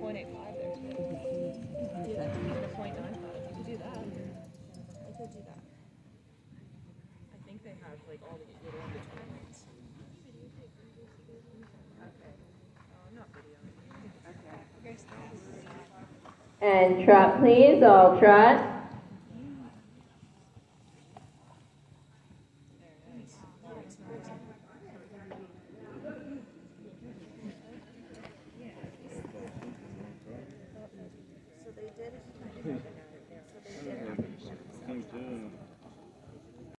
point eight five there. They have like all the little. And trot, please. All trot. Thank you.